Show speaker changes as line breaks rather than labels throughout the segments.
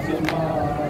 Fatima.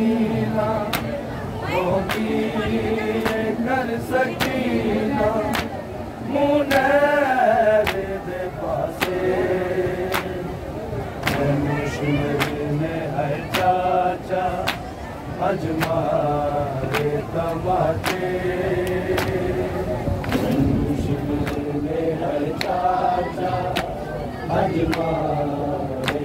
Sakina मोती कर सकीना मुनैर दे पासे। में है चाचा अजमारे तमाते में चाचा अजमारे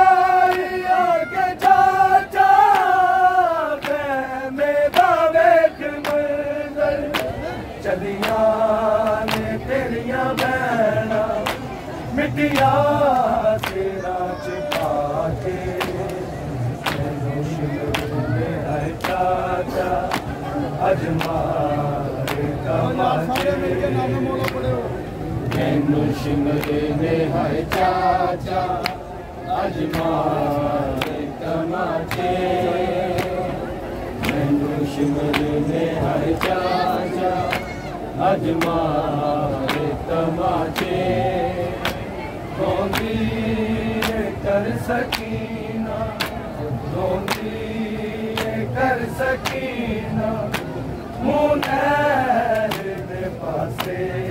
मैनू में है चाचा अजमाए कमाचे मैनू में है चाचा अजमाए तमाचे रोंदी कर सकीना रोंदी कर सकीना मुनैर दे पासे